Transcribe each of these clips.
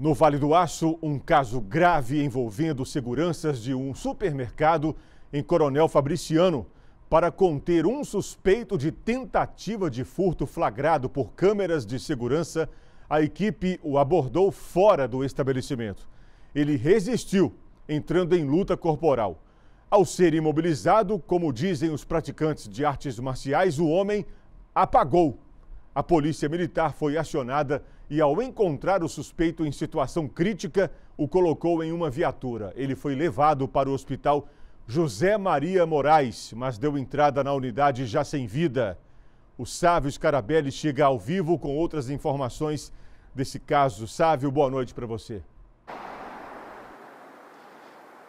No Vale do Aço, um caso grave envolvendo seguranças de um supermercado em Coronel Fabriciano. Para conter um suspeito de tentativa de furto flagrado por câmeras de segurança, a equipe o abordou fora do estabelecimento. Ele resistiu, entrando em luta corporal. Ao ser imobilizado, como dizem os praticantes de artes marciais, o homem apagou a polícia militar foi acionada e, ao encontrar o suspeito em situação crítica, o colocou em uma viatura. Ele foi levado para o hospital José Maria Moraes, mas deu entrada na unidade já sem vida. O Sávio Scarabelli chega ao vivo com outras informações desse caso. Sávio, boa noite para você.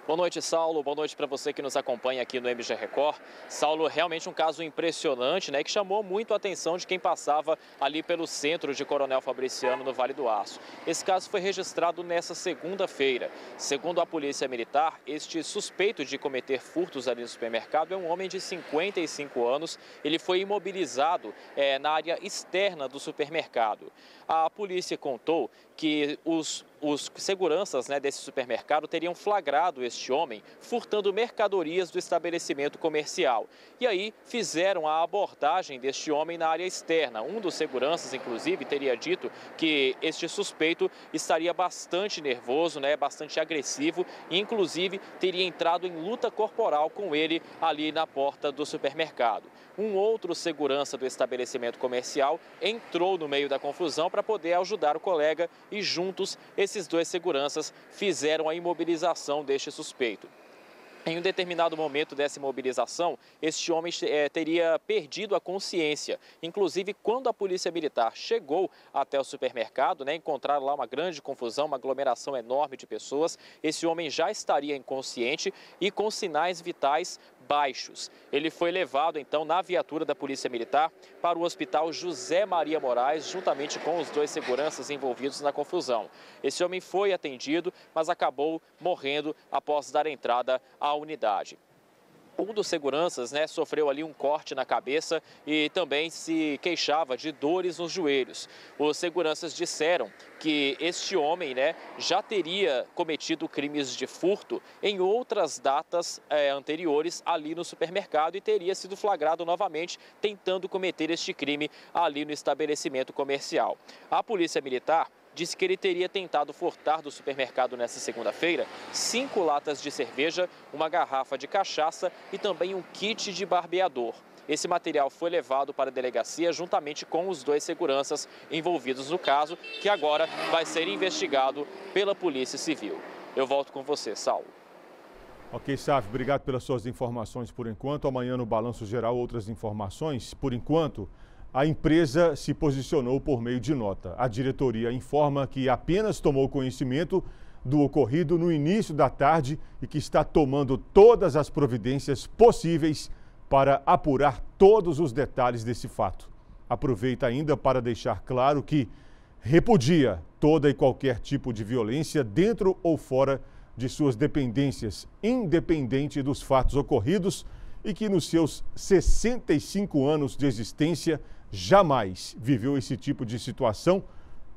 Boa noite, Saulo. Boa noite para você que nos acompanha aqui no MG Record. Saulo, realmente um caso impressionante, né, que chamou muito a atenção de quem passava ali pelo centro de Coronel Fabriciano, no Vale do Aço. Esse caso foi registrado nessa segunda-feira. Segundo a Polícia Militar, este suspeito de cometer furtos ali no supermercado é um homem de 55 anos. Ele foi imobilizado é, na área externa do supermercado. A polícia contou que os, os seguranças né, desse supermercado teriam flagrado este homem furtando mercadorias do estabelecimento comercial. E aí fizeram a abordagem deste homem na área externa. Um dos seguranças, inclusive, teria dito que este suspeito estaria bastante nervoso, né, bastante agressivo, e inclusive teria entrado em luta corporal com ele ali na porta do supermercado. Um outro segurança do estabelecimento comercial entrou no meio da confusão para poder ajudar o colega e juntos esses dois seguranças fizeram a imobilização deste suspeito. Em um determinado momento dessa imobilização, este homem é, teria perdido a consciência. Inclusive, quando a polícia militar chegou até o supermercado, né, encontraram lá uma grande confusão, uma aglomeração enorme de pessoas, esse homem já estaria inconsciente e com sinais vitais baixos. Ele foi levado então na viatura da Polícia Militar para o Hospital José Maria Moraes, juntamente com os dois seguranças envolvidos na confusão. Esse homem foi atendido, mas acabou morrendo após dar entrada à unidade um dos seguranças né, sofreu ali um corte na cabeça e também se queixava de dores nos joelhos. Os seguranças disseram que este homem né, já teria cometido crimes de furto em outras datas é, anteriores ali no supermercado e teria sido flagrado novamente tentando cometer este crime ali no estabelecimento comercial. A Polícia Militar disse que ele teria tentado furtar do supermercado nesta segunda-feira cinco latas de cerveja, uma garrafa de cachaça e também um kit de barbeador. Esse material foi levado para a delegacia juntamente com os dois seguranças envolvidos no caso, que agora vai ser investigado pela Polícia Civil. Eu volto com você, Saulo. Ok, Saf, obrigado pelas suas informações por enquanto. Amanhã no Balanço Geral outras informações. Por enquanto, a empresa se posicionou por meio de nota. A diretoria informa que apenas tomou conhecimento do ocorrido no início da tarde e que está tomando todas as providências possíveis para apurar todos os detalhes desse fato. Aproveita ainda para deixar claro que repudia toda e qualquer tipo de violência dentro ou fora de suas dependências, independente dos fatos ocorridos e que nos seus 65 anos de existência jamais viveu esse tipo de situação,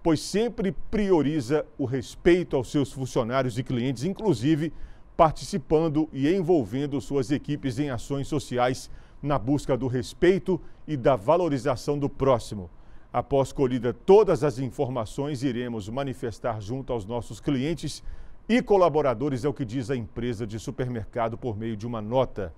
pois sempre prioriza o respeito aos seus funcionários e clientes, inclusive participando e envolvendo suas equipes em ações sociais na busca do respeito e da valorização do próximo. Após colhida todas as informações, iremos manifestar junto aos nossos clientes e colaboradores, é o que diz a empresa de supermercado por meio de uma nota.